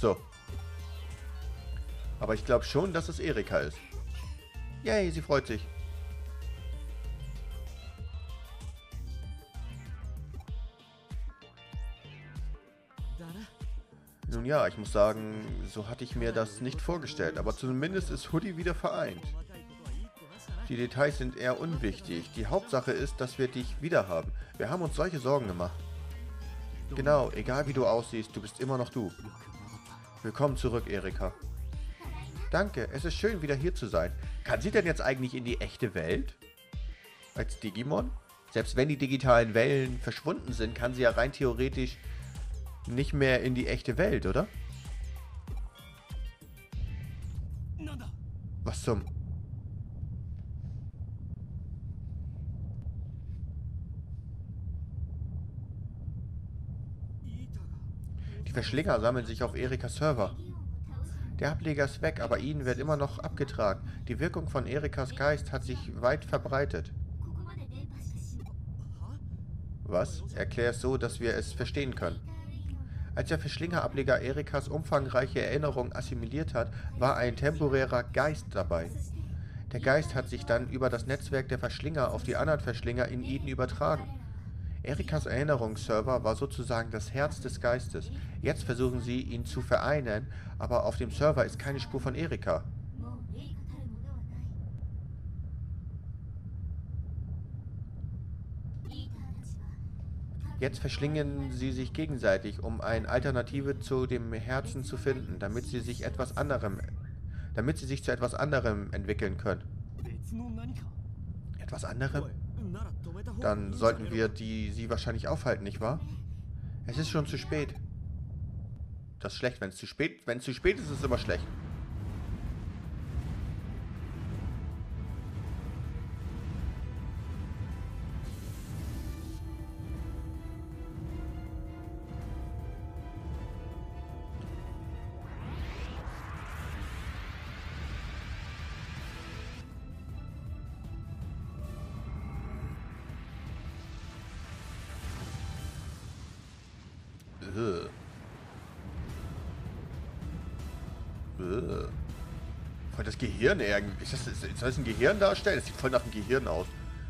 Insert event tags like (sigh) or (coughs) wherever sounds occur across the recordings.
So. Aber ich glaube schon, dass es Erika ist. Yay, sie freut sich. Nun ja, ich muss sagen, so hatte ich mir das nicht vorgestellt, aber zumindest ist Hoodie wieder vereint. Die Details sind eher unwichtig. Die Hauptsache ist, dass wir dich wieder haben. Wir haben uns solche Sorgen gemacht. Genau, egal wie du aussiehst, du bist immer noch du. Willkommen zurück, Erika. Danke, es ist schön, wieder hier zu sein. Kann sie denn jetzt eigentlich in die echte Welt? Als Digimon? Selbst wenn die digitalen Wellen verschwunden sind, kann sie ja rein theoretisch nicht mehr in die echte Welt, oder? Was zum... Die Verschlinger sammeln sich auf Erikas Server. Der Ableger ist weg, aber ihnen wird immer noch abgetragen. Die Wirkung von Erikas Geist hat sich weit verbreitet. Was? Erklär es so, dass wir es verstehen können. Als der Verschlingerableger Erikas umfangreiche Erinnerungen assimiliert hat, war ein temporärer Geist dabei. Der Geist hat sich dann über das Netzwerk der Verschlinger auf die anderen Verschlinger in Eden übertragen. Erikas Erinnerungsserver war sozusagen das Herz des Geistes. Jetzt versuchen sie, ihn zu vereinen, aber auf dem Server ist keine Spur von Erika. Jetzt verschlingen sie sich gegenseitig, um eine Alternative zu dem Herzen zu finden, damit sie sich etwas anderem, damit sie sich zu etwas anderem entwickeln können. Etwas anderem? Dann sollten wir die sie wahrscheinlich aufhalten, nicht wahr? Es ist schon zu spät. Das ist schlecht, wenn es zu spät, wenn es zu spät ist, ist es immer schlecht. Voll das Gehirn irgendwie. Ist das, soll das ein Gehirn darstellen? Das sieht voll nach einem Gehirn aus.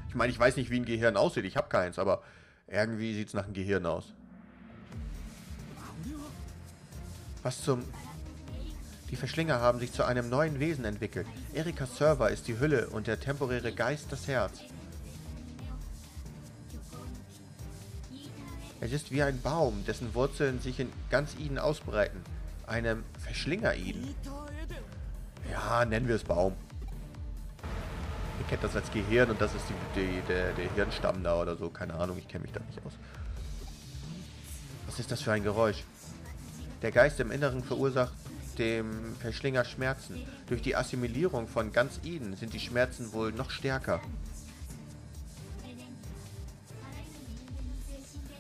Ich meine, ich weiß nicht, wie ein Gehirn aussieht. Ich habe keins, aber irgendwie sieht es nach einem Gehirn aus. Was zum... Die Verschlinger haben sich zu einem neuen Wesen entwickelt. Erikas Server ist die Hülle und der temporäre Geist das Herz. Es ist wie ein Baum, dessen Wurzeln sich in ganz Eden ausbreiten. Einem Verschlinger-Eden. Ja, nennen wir es Baum. Ihr kennt das als Gehirn und das ist die, die, der, der Hirnstamm da oder so. Keine Ahnung, ich kenne mich da nicht aus. Was ist das für ein Geräusch? Der Geist im Inneren verursacht dem Verschlinger Schmerzen. Durch die Assimilierung von ganz Eden sind die Schmerzen wohl noch stärker.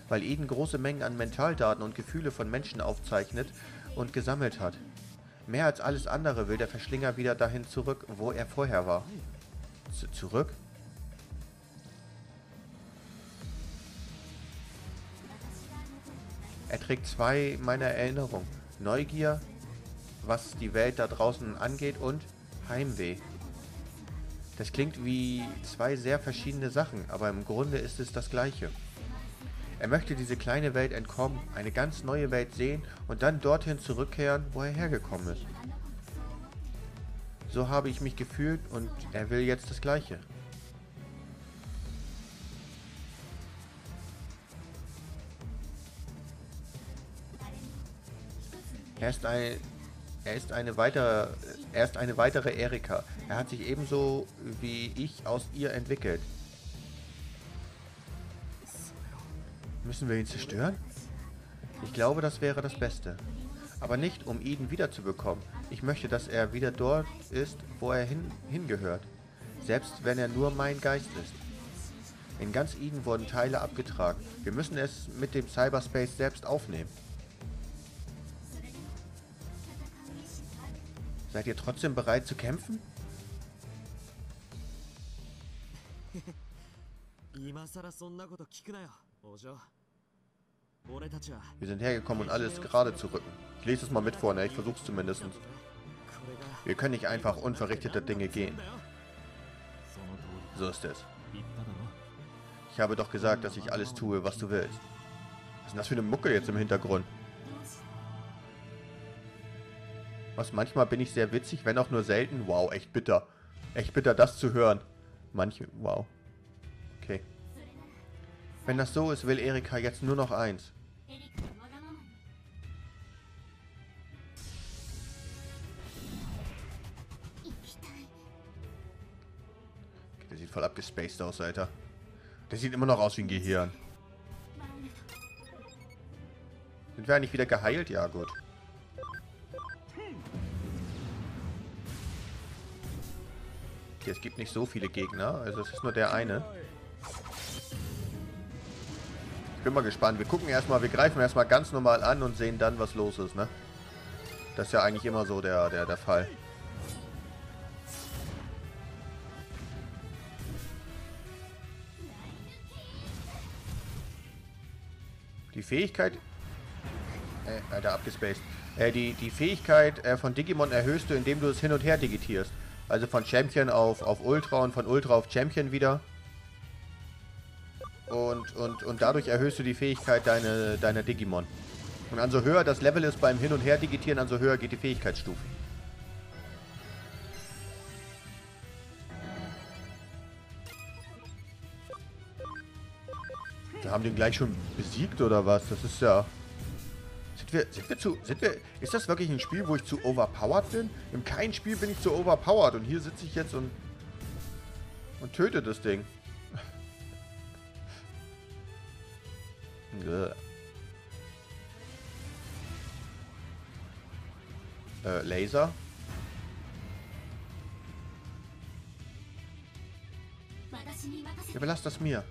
Weil Eden große Mengen an Mentaldaten und Gefühle von Menschen aufzeichnet und gesammelt hat. Mehr als alles andere will der Verschlinger wieder dahin zurück, wo er vorher war. Z zurück? Er trägt zwei meiner Erinnerungen. Neugier, was die Welt da draußen angeht und Heimweh. Das klingt wie zwei sehr verschiedene Sachen, aber im Grunde ist es das gleiche. Er möchte diese kleine Welt entkommen, eine ganz neue Welt sehen und dann dorthin zurückkehren, wo er hergekommen ist. So habe ich mich gefühlt und er will jetzt das Gleiche. Er ist, ein, er ist eine weitere, er ist eine weitere Erika. Er hat sich ebenso wie ich aus ihr entwickelt. Müssen wir ihn zerstören? Ich glaube, das wäre das Beste. Aber nicht, um Eden wiederzubekommen. Ich möchte, dass er wieder dort ist, wo er hin, hingehört. Selbst wenn er nur mein Geist ist. In ganz Eden wurden Teile abgetragen. Wir müssen es mit dem Cyberspace selbst aufnehmen. Seid ihr trotzdem bereit zu kämpfen? (laughs) Wir sind hergekommen, um alles gerade zu rücken. Ich lese es mal mit vor, ne? Ich versuch's zumindest. Wir können nicht einfach unverrichtete Dinge gehen. So ist es. Ich habe doch gesagt, dass ich alles tue, was du willst. Was ist denn das für eine Mucke jetzt im Hintergrund? Was, manchmal bin ich sehr witzig, wenn auch nur selten. Wow, echt bitter. Echt bitter, das zu hören. Manche, wow. Okay. Wenn das so ist, will Erika jetzt nur noch eins. Der sieht voll abgespaced aus, Alter. Der sieht immer noch aus wie ein Gehirn. Sind wir eigentlich wieder geheilt? Ja, gut. Okay, es gibt nicht so viele Gegner. Also es ist nur der eine. Bin mal gespannt. Wir gucken erstmal, wir greifen erstmal ganz normal an und sehen dann, was los ist, ne? Das ist ja eigentlich immer so der, der, der Fall. Die Fähigkeit... Äh, Alter, abgespaced. Äh, die, die Fähigkeit äh, von Digimon erhöhst du, indem du es hin und her digitierst. Also von Champion auf, auf Ultra und von Ultra auf Champion wieder. Und, und, und dadurch erhöhst du die Fähigkeit deiner deine Digimon. Und an so höher das Level ist beim Hin- und Her-Digitieren, an so höher geht die Fähigkeitsstufe. Wir haben den gleich schon besiegt, oder was? Das ist ja... Sind wir, sind wir zu... Sind wir... Ist das wirklich ein Spiel, wo ich zu overpowered bin? In keinem Spiel bin ich zu overpowered. Und hier sitze ich jetzt und... Und töte das Ding. Äh, Laser. Überlass das mir.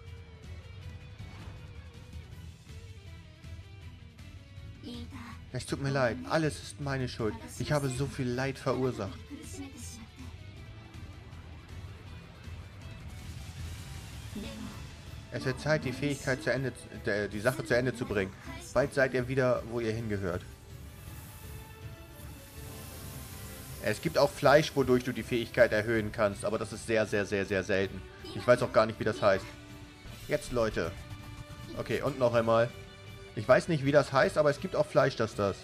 Es tut mir leid, alles ist meine Schuld. Ich habe so viel Leid verursacht. Es wird Zeit, die Fähigkeit zu Ende, die Sache zu Ende zu bringen. Bald seid ihr wieder, wo ihr hingehört. Es gibt auch Fleisch, wodurch du die Fähigkeit erhöhen kannst, aber das ist sehr, sehr, sehr, sehr selten. Ich weiß auch gar nicht, wie das heißt. Jetzt, Leute. Okay, und noch einmal. Ich weiß nicht, wie das heißt, aber es gibt auch Fleisch, das das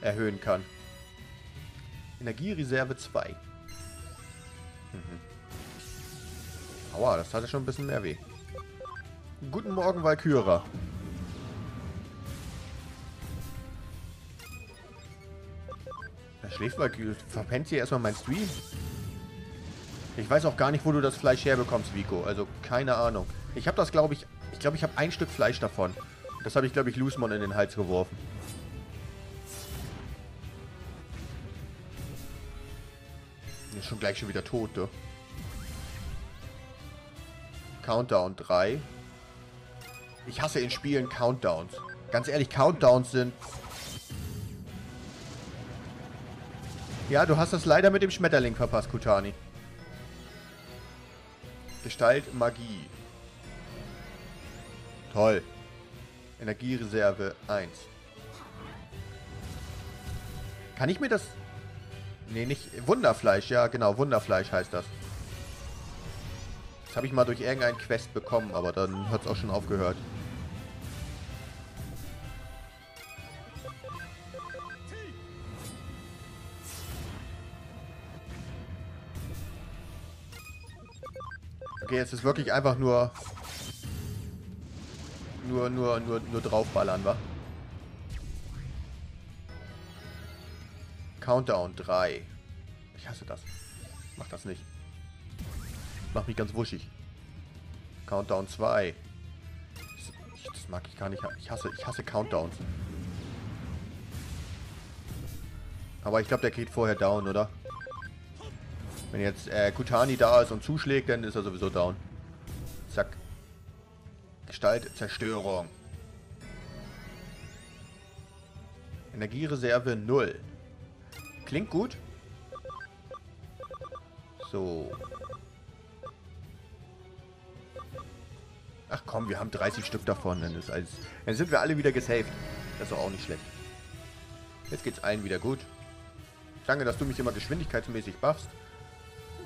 erhöhen kann. Energiereserve 2. Mhm. Aua, das hatte schon ein bisschen mehr weh. Guten Morgen, Valkyra. Da schläft Valkyra. Verpennt hier erstmal mein Stream? Ich weiß auch gar nicht, wo du das Fleisch herbekommst, Vico. Also, keine Ahnung. Ich habe das, glaube ich... Ich glaube, ich habe ein Stück Fleisch davon. Das habe ich, glaube ich, Luzmon in den Hals geworfen. Ist schon gleich schon wieder tot, du. Countdown 3. Ich hasse in Spielen Countdowns. Ganz ehrlich, Countdowns sind... Ja, du hast das leider mit dem Schmetterling verpasst, Kutani. Gestalt Magie. Toll. Energiereserve 1. Kann ich mir das... Nee, nicht... Wunderfleisch, ja genau, Wunderfleisch heißt das. Das habe ich mal durch irgendeinen Quest bekommen, aber dann hat es auch schon aufgehört. Okay, jetzt ist wirklich einfach nur... Nur, nur, nur, nur draufballern, wa? Countdown 3. Ich hasse das. Mach das nicht. Mach mich ganz wuschig. Countdown 2. Das, das mag ich gar nicht. Ich hasse, ich hasse Countdowns. Aber ich glaube, der geht vorher down, oder? Wenn jetzt äh, Kutani da ist und zuschlägt, dann ist er sowieso down. Zack. Gestalt Zerstörung. Energiereserve 0. Klingt gut. So. Ach komm, wir haben 30 Stück davon. Dann, ist alles, dann sind wir alle wieder gesaved. Das ist auch nicht schlecht. Jetzt geht's allen wieder gut. Danke, dass du mich immer geschwindigkeitsmäßig buffst.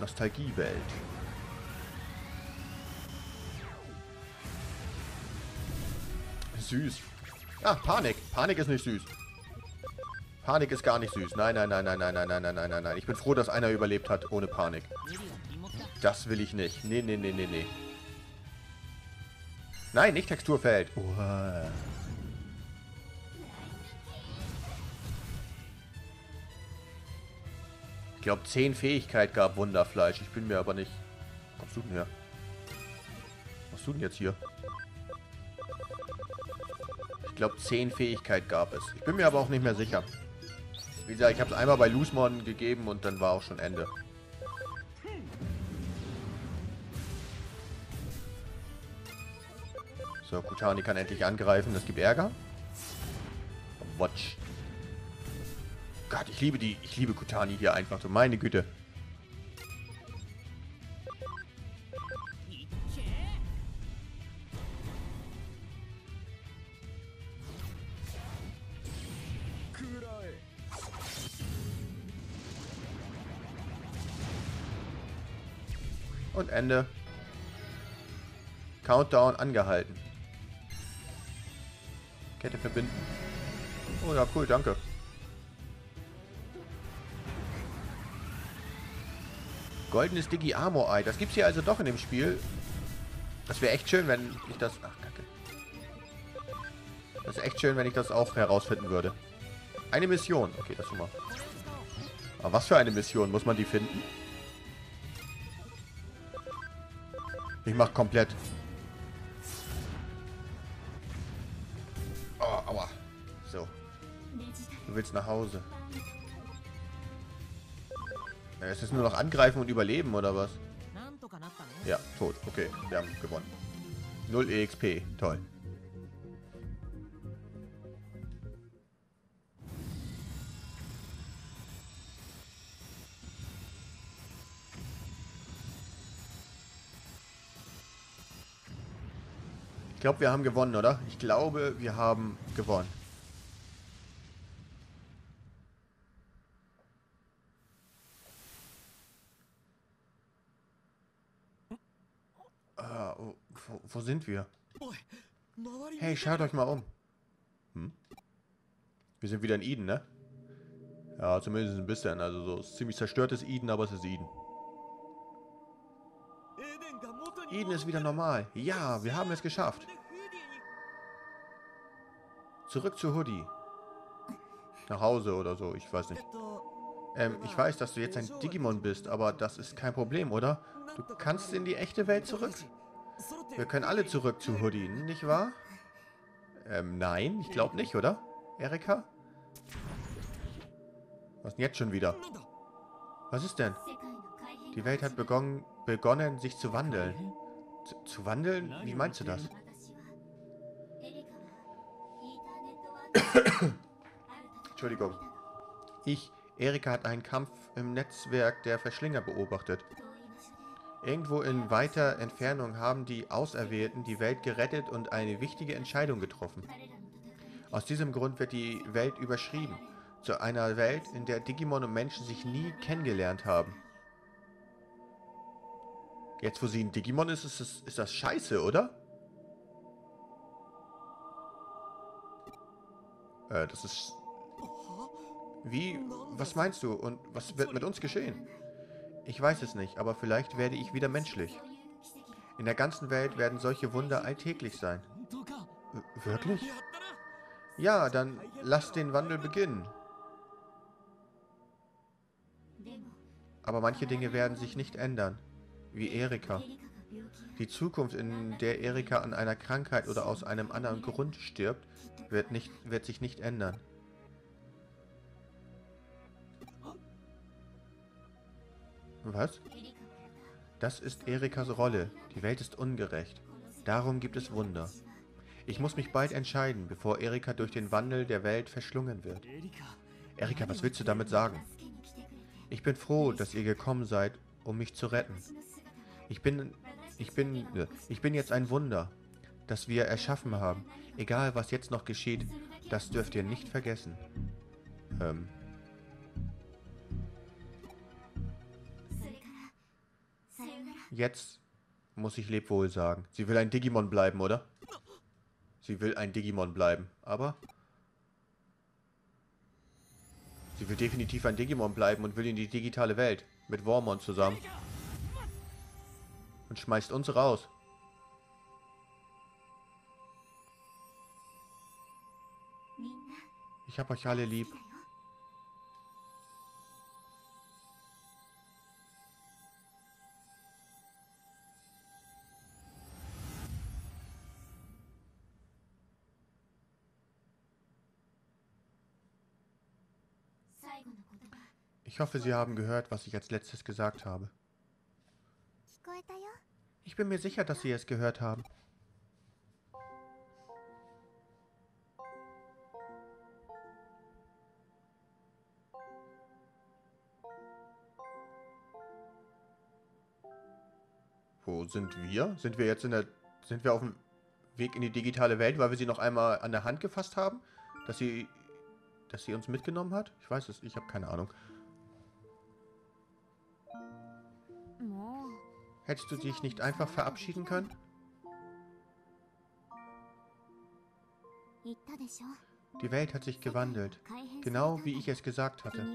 Nostalgiewelt. Süß. Ah, Panik. Panik ist nicht süß. Panik ist gar nicht süß. Nein, nein, nein, nein, nein, nein, nein, nein, nein, nein. Ich bin froh, dass einer überlebt hat ohne Panik. Das will ich nicht. Nee, nee, nee, nee, nee. Nein, nicht Texturfeld. Uah. Ich glaube, 10 Fähigkeit gab Wunderfleisch. Ich bin mir aber nicht... Kommst du denn her? Was machst du denn jetzt hier? Ich glaube, 10 Fähigkeit gab es. Ich bin mir aber auch nicht mehr sicher. Wie gesagt, ich habe es einmal bei Luzmon gegeben und dann war auch schon Ende. So, Kutani kann endlich angreifen. Das gibt Ärger. Watch. Gott, ich liebe die, ich liebe Kutani hier einfach so. Meine Güte. Und Ende. Countdown angehalten. Kette verbinden. Oh ja, cool, danke. Goldenes Digi Armor Eye. Das gibt's hier also doch in dem Spiel. Das wäre echt schön, wenn ich das... Ach, kacke. Das ist echt schön, wenn ich das auch herausfinden würde. Eine Mission. Okay, das schon mal. Aber was für eine Mission? Muss man die finden? Ich mach komplett. Oh, aua. So. Du willst nach Hause. Ja, es ist nur noch angreifen und überleben, oder was? Ja, tot. Okay, wir haben gewonnen. 0 EXP. Toll. Ich glaube, wir haben gewonnen, oder? Ich glaube, wir haben gewonnen. Ah, wo, wo, sind wir? Hey, schaut euch mal um. Hm? Wir sind wieder in Eden, ne? Ja, zumindest ein bisschen. Also so ist ziemlich zerstörtes Eden, aber es ist Eden. Eden ist wieder normal. Ja, wir haben es geschafft. Zurück zu Hoodie. Nach Hause oder so, ich weiß nicht. Ähm, ich weiß, dass du jetzt ein Digimon bist, aber das ist kein Problem, oder? Du kannst in die echte Welt zurück. Wir können alle zurück zu Hoodie, nicht wahr? Ähm, nein, ich glaube nicht, oder? Erika? Was denn jetzt schon wieder? Was ist denn? Die Welt hat begonnen, begonnen sich zu wandeln. Zu, zu wandeln? Wie meinst du das? (coughs) Entschuldigung. Ich, Erika, hat einen Kampf im Netzwerk der Verschlinger beobachtet. Irgendwo in weiter Entfernung haben die Auserwählten die Welt gerettet und eine wichtige Entscheidung getroffen. Aus diesem Grund wird die Welt überschrieben. Zu einer Welt, in der Digimon und Menschen sich nie kennengelernt haben. Jetzt, wo sie ein Digimon ist, ist das, ist das scheiße, oder? Äh, das ist... Wie? Was meinst du? Und was wird mit uns geschehen? Ich weiß es nicht, aber vielleicht werde ich wieder menschlich. In der ganzen Welt werden solche Wunder alltäglich sein. Wirklich? Ja, dann lass den Wandel beginnen. Aber manche Dinge werden sich nicht ändern. Wie Erika. Die Zukunft, in der Erika an einer Krankheit oder aus einem anderen Grund stirbt, wird, nicht, wird sich nicht ändern. Was? Das ist Erikas Rolle. Die Welt ist ungerecht. Darum gibt es Wunder. Ich muss mich bald entscheiden, bevor Erika durch den Wandel der Welt verschlungen wird. Erika, was willst du damit sagen? Ich bin froh, dass ihr gekommen seid, um mich zu retten. Ich bin... Ich bin... Ich bin jetzt ein Wunder, das wir erschaffen haben. Egal, was jetzt noch geschieht, das dürft ihr nicht vergessen. Ähm. Jetzt muss ich Lebwohl sagen. Sie will ein Digimon bleiben, oder? Sie will ein Digimon bleiben. Aber... Sie will definitiv ein Digimon bleiben und will in die digitale Welt. Mit Wormon zusammen. Und schmeißt uns raus. Ich hab euch alle lieb. Ich hoffe, Sie haben gehört, was ich als letztes gesagt habe. Ich bin mir sicher, dass Sie es gehört haben. Wo sind wir? Sind wir jetzt in der... Sind wir auf dem Weg in die digitale Welt, weil wir sie noch einmal an der Hand gefasst haben? Dass sie... Dass sie uns mitgenommen hat? Ich weiß es, ich habe keine Ahnung. Hättest du dich nicht einfach verabschieden können? Die Welt hat sich gewandelt, genau wie ich es gesagt hatte.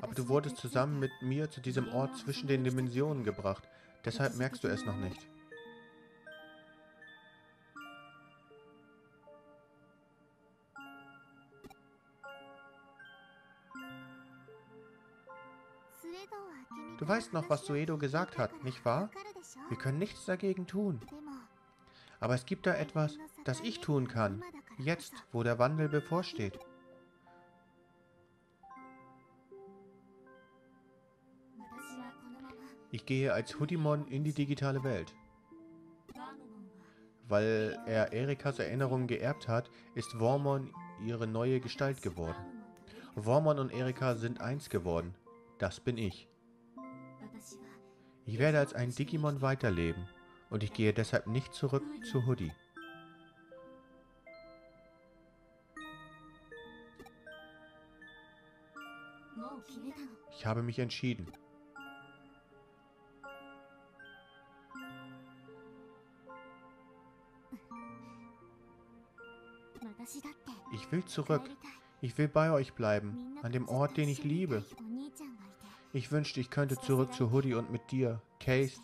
Aber du wurdest zusammen mit mir zu diesem Ort zwischen den Dimensionen gebracht. Deshalb merkst du es noch nicht. Du weißt noch, was Suedo gesagt hat, nicht wahr? Wir können nichts dagegen tun. Aber es gibt da etwas, das ich tun kann, jetzt, wo der Wandel bevorsteht. Ich gehe als Hoodimon in die digitale Welt. Weil er Erikas Erinnerungen geerbt hat, ist Wormon ihre neue Gestalt geworden. Wormon und Erika sind eins geworden. Das bin ich. Ich werde als ein Digimon weiterleben und ich gehe deshalb nicht zurück zu Hoodie. Ich habe mich entschieden. Ich will zurück. Ich will bei euch bleiben, an dem Ort, den ich liebe. Ich wünschte, ich könnte zurück zu Hoodie und mit dir, Case,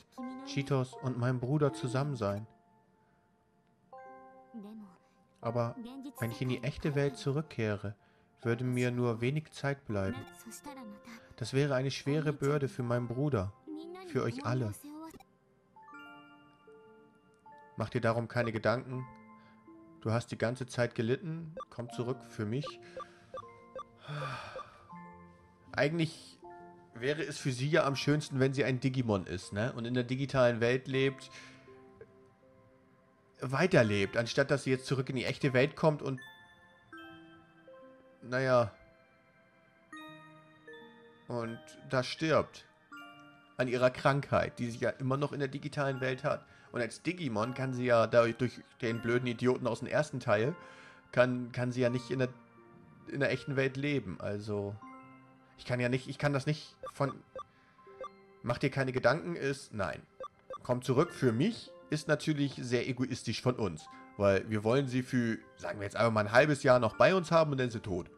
Cheetos und meinem Bruder zusammen sein. Aber wenn ich in die echte Welt zurückkehre, würde mir nur wenig Zeit bleiben. Das wäre eine schwere Bürde für meinen Bruder, für euch alle. Mach dir darum keine Gedanken, Du hast die ganze Zeit gelitten. Komm zurück für mich. Eigentlich wäre es für sie ja am schönsten, wenn sie ein Digimon ist, ne? Und in der digitalen Welt lebt. Weiterlebt, anstatt dass sie jetzt zurück in die echte Welt kommt und. Naja. Und da stirbt. An ihrer Krankheit, die sie ja immer noch in der digitalen Welt hat. Und als Digimon kann sie ja dadurch durch den blöden Idioten aus dem ersten Teil, kann, kann sie ja nicht in der, in der echten Welt leben. Also, ich kann ja nicht, ich kann das nicht von... Mach dir keine Gedanken ist, nein. Komm zurück für mich ist natürlich sehr egoistisch von uns. Weil wir wollen sie für, sagen wir jetzt einfach mal ein halbes Jahr noch bei uns haben und dann ist sie tot.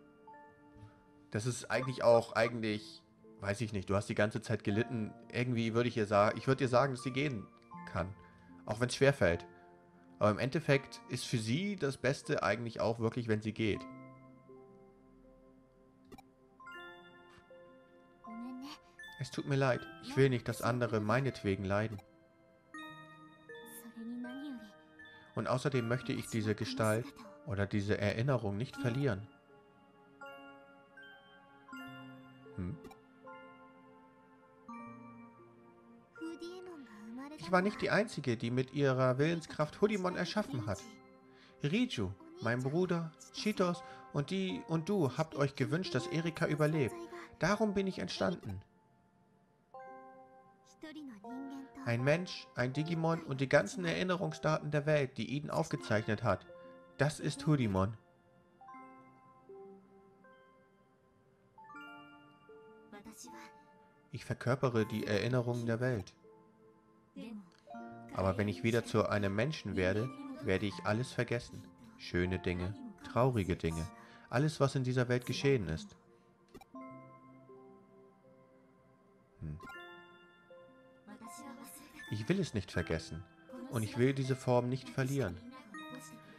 Das ist eigentlich auch, eigentlich, weiß ich nicht, du hast die ganze Zeit gelitten. Irgendwie würde ich ihr sagen, ich würde dir sagen, dass sie gehen kann. Auch wenn es schwer fällt. Aber im Endeffekt ist für sie das Beste eigentlich auch wirklich, wenn sie geht. Es tut mir leid. Ich will nicht, dass andere meinetwegen leiden. Und außerdem möchte ich diese Gestalt oder diese Erinnerung nicht verlieren. Hm? Ich war nicht die Einzige, die mit ihrer Willenskraft Hudimon erschaffen hat. Riju, mein Bruder, Cheetos und die und du habt euch gewünscht, dass Erika überlebt. Darum bin ich entstanden. Ein Mensch, ein Digimon und die ganzen Erinnerungsdaten der Welt, die Eden aufgezeichnet hat. Das ist Hudimon. Ich verkörpere die Erinnerungen der Welt. Aber wenn ich wieder zu einem Menschen werde, werde ich alles vergessen. Schöne Dinge, traurige Dinge, alles, was in dieser Welt geschehen ist. Hm. Ich will es nicht vergessen und ich will diese Form nicht verlieren.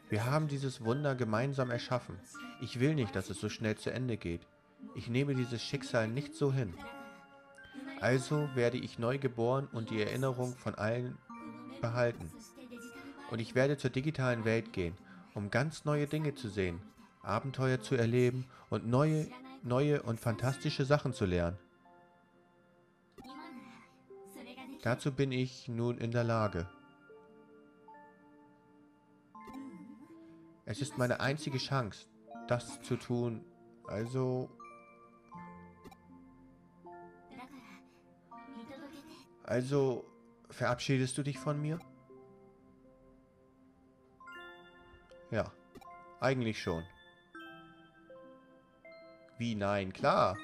Wir haben dieses Wunder gemeinsam erschaffen. Ich will nicht, dass es so schnell zu Ende geht. Ich nehme dieses Schicksal nicht so hin. Also werde ich neu geboren und die Erinnerung von allen behalten. Und ich werde zur digitalen Welt gehen, um ganz neue Dinge zu sehen, Abenteuer zu erleben und neue, neue und fantastische Sachen zu lernen. Dazu bin ich nun in der Lage. Es ist meine einzige Chance, das zu tun. Also... Also, verabschiedest du dich von mir? Ja, eigentlich schon. Wie nein, klar.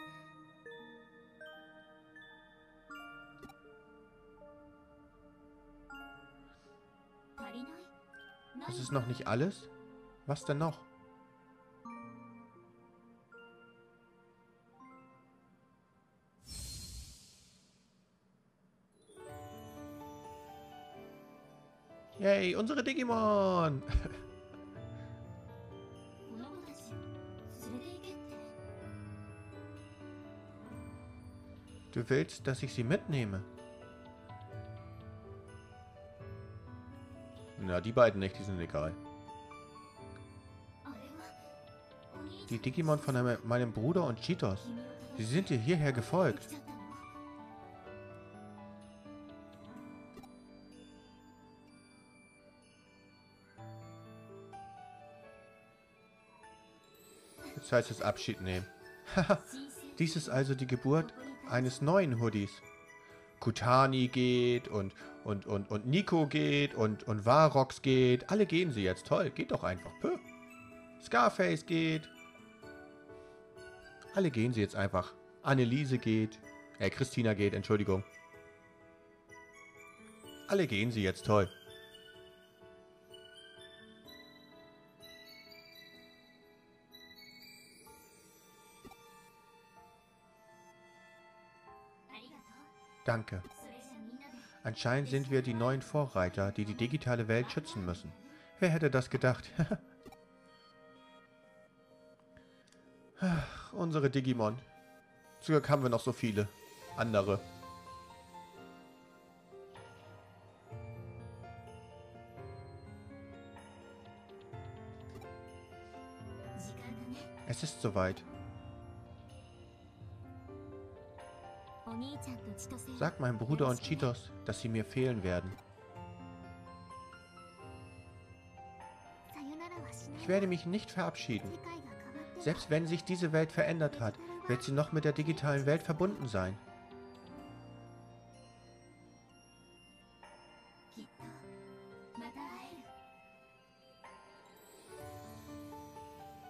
Ist noch nicht alles? Was denn noch? Yay, unsere Digimon! (laughs) Du willst, dass ich sie mitnehme? Na, die beiden nicht, die sind egal. Die Digimon von meinem Bruder und Cheetos. Sie sind dir hierher gefolgt. Jetzt heißt es Abschied nehmen. Haha, (laughs) dies ist also die Geburt eines neuen Hoodies. Kutani geht und, und, und, und Nico geht und, und Varox geht. Alle gehen sie jetzt. Toll, geht doch einfach. Puh. Scarface geht. Alle gehen sie jetzt einfach. Anneliese geht. Äh, Christina geht, Entschuldigung. Alle gehen sie jetzt. Toll. Danke. Anscheinend sind wir die neuen Vorreiter, die die digitale Welt schützen müssen. Wer hätte das gedacht? Ach, (laughs) unsere Digimon. Zum Glück haben wir noch so viele andere. Es ist soweit. Sag meinem Bruder und Cheetos, dass sie mir fehlen werden. Ich werde mich nicht verabschieden. Selbst wenn sich diese Welt verändert hat, wird sie noch mit der digitalen Welt verbunden sein.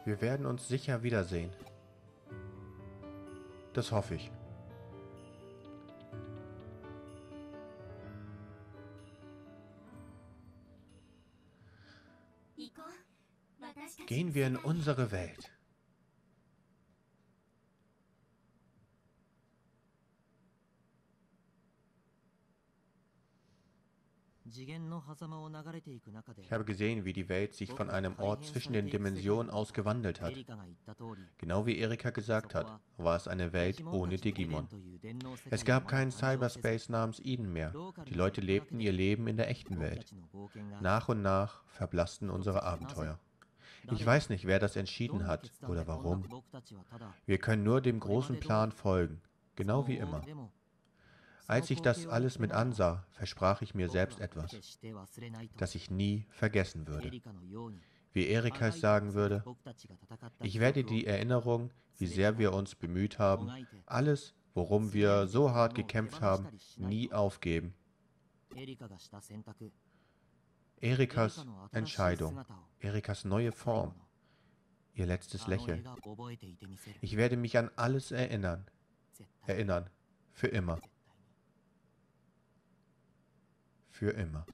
Wir werden uns sicher wiedersehen. Das hoffe ich. Gehen wir in unsere Welt. Ich habe gesehen, wie die Welt sich von einem Ort zwischen den Dimensionen aus gewandelt hat. Genau wie Erika gesagt hat, war es eine Welt ohne Digimon. Es gab keinen Cyberspace namens Eden mehr. Die Leute lebten ihr Leben in der echten Welt. Nach und nach verblassten unsere Abenteuer. Ich weiß nicht, wer das entschieden hat oder warum. Wir können nur dem großen Plan folgen, genau wie immer. Als ich das alles mit ansah, versprach ich mir selbst etwas, das ich nie vergessen würde. Wie Erika es sagen würde, ich werde die Erinnerung, wie sehr wir uns bemüht haben, alles, worum wir so hart gekämpft haben, nie aufgeben. Erikas Entscheidung, Erikas neue Form, ihr letztes Lächeln. Ich werde mich an alles erinnern. erinnern. Für immer. Für immer.